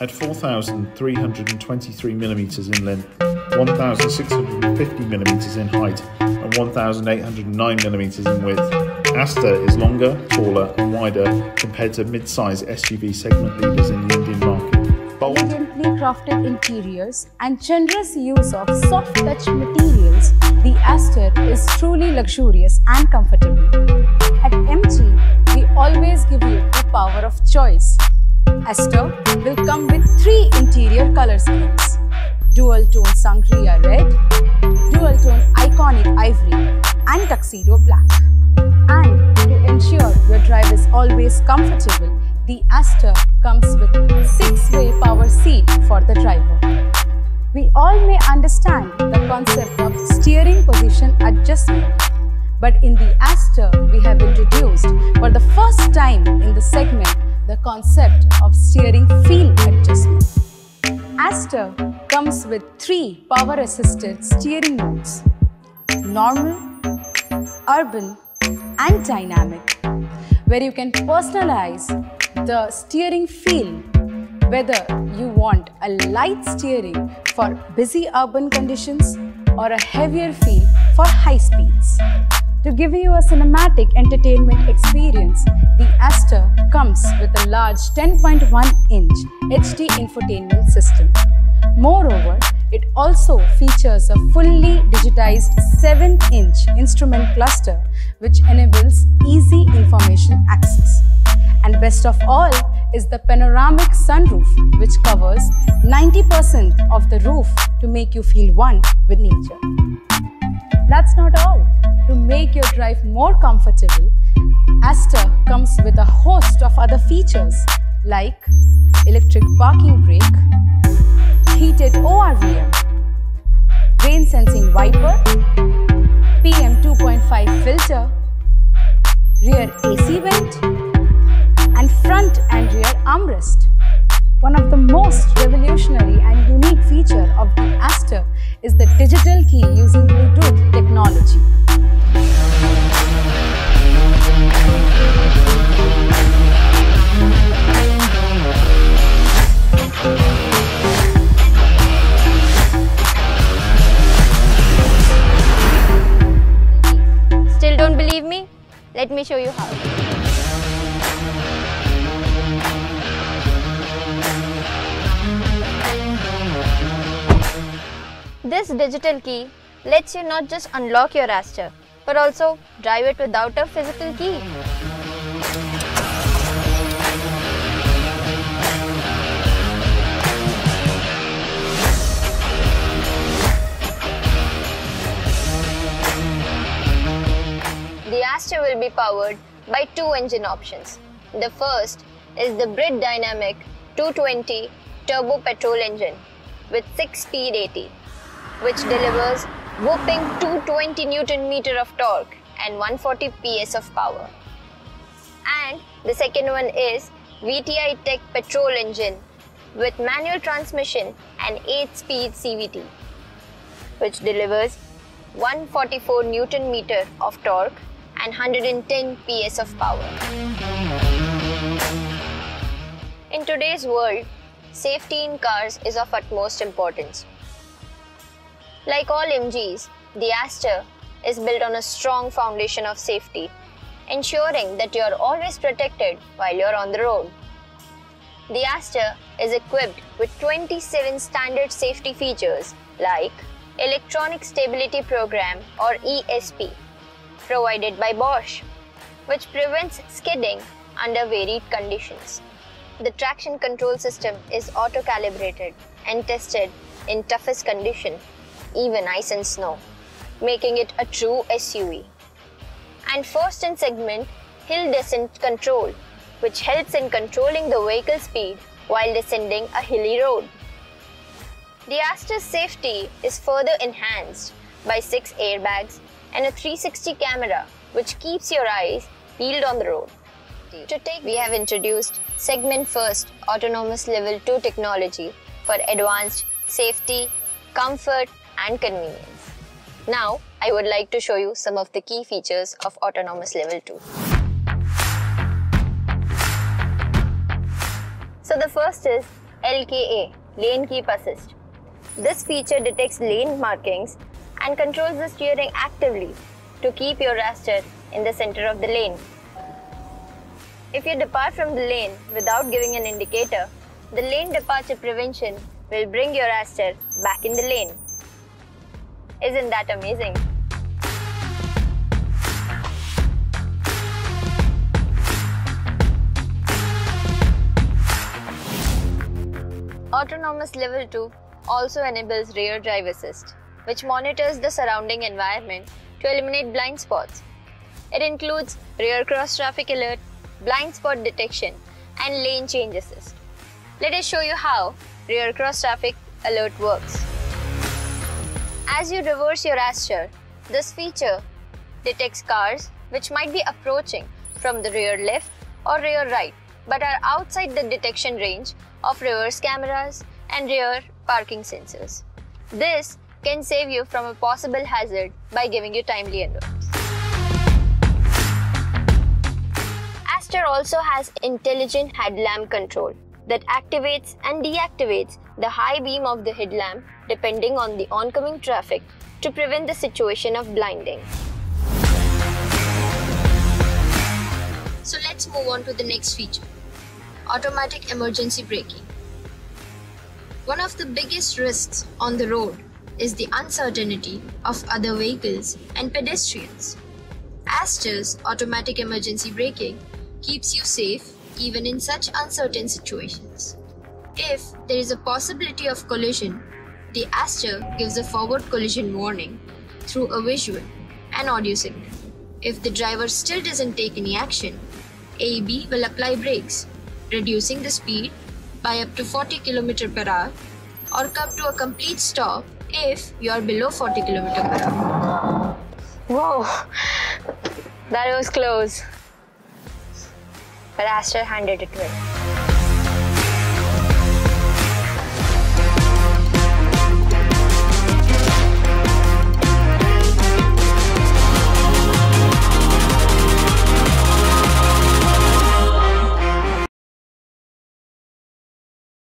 At 4,323 millimeters in length, 1,650 millimeters in height, and 1,809 millimeters in width, Astor is longer, taller, and wider compared to mid-size SUV segment leaders in the Indian market. Bold, elegantly crafted interiors and generous use of soft touch materials, the Astor is truly luxurious and comfortable. At MG, we always give you the power of choice. Astor will come with three interior color schemes. Dual tone Sangria Red, dual tone Iconic Ivory and Tuxedo Black. And to ensure your drive is always comfortable, the Astor comes with 6-way power seat for the driver. We all may understand the concept of steering position adjustment but in the Astor, we have introduced for the first time in the segment the concept of steering feel adjustment. Astor comes with three power-assisted steering modes, normal, urban and dynamic, where you can personalize the steering feel whether you want a light steering for busy urban conditions or a heavier feel for high speeds. To give you a cinematic entertainment experience, the Astor comes with a large 10.1-inch HD infotainment system. Moreover, it also features a fully digitized 7-inch instrument cluster which enables easy information access. And best of all is the panoramic sunroof which covers 90% of the roof to make you feel one with nature. That's not all. To make your drive more comfortable, Astor comes with a host of other features like electric parking brake, heated ORVM, rain sensing wiper, PM 2.5 filter, rear AC vent, and front and rear armrest. One of the most revolutionary and unique feature of the Astor is the digital key. Still don't believe me? Let me show you how. This digital key lets you not just unlock your Astor, but also drive it without a physical key. The Astor will be powered by two engine options. The first is the Brit Dynamic 220 turbo petrol engine with 6-speed AT, which delivers whopping 220 Newton meter of torque and 140 PS of power. And the second one is VTI Tech petrol engine with manual transmission and 8-speed CVT, which delivers 144 Newton meter of torque and 110 PS of power. In today's world, safety in cars is of utmost importance. Like all MGs, the Astor is built on a strong foundation of safety, ensuring that you are always protected while you're on the road. The Astor is equipped with 27 standard safety features like Electronic Stability Program or ESP, provided by Bosch, which prevents skidding under varied conditions. The traction control system is auto-calibrated and tested in toughest condition, even ice and snow, making it a true SUV. And first in segment, hill descent control, which helps in controlling the vehicle speed while descending a hilly road. The Astor's safety is further enhanced by six airbags and a 360 camera which keeps your eyes peeled on the road. To take, we have introduced segment first autonomous level 2 technology for advanced safety, comfort and convenience. Now, I would like to show you some of the key features of autonomous level 2. So the first is LKA, Lane Keep Assist. This feature detects lane markings and controls the steering actively to keep your Astor in the center of the lane. If you depart from the lane without giving an indicator, the lane departure prevention will bring your Astor back in the lane. Isn't that amazing? Autonomous Level 2 also enables rear drive assist, which monitors the surrounding environment to eliminate blind spots. It includes rear cross traffic alert, blind spot detection, and lane change assist. Let us show you how rear cross traffic alert works. As you reverse your Astor, this feature detects cars which might be approaching from the rear left or rear right but are outside the detection range of reverse cameras and rear parking sensors. This can save you from a possible hazard by giving you timely alerts. Astor also has intelligent headlamp control that activates and deactivates the high beam of the headlamp depending on the oncoming traffic to prevent the situation of blinding. So let's move on to the next feature automatic emergency braking. One of the biggest risks on the road is the uncertainty of other vehicles and pedestrians. Astor's automatic emergency braking keeps you safe even in such uncertain situations. If there is a possibility of collision, the Astor gives a forward collision warning through a visual and audio signal. If the driver still doesn't take any action, AEB will apply brakes, reducing the speed by up to 40 km per hour or come to a complete stop if you are below 40 km per hour. Whoa, that was close. But Astor handed it well.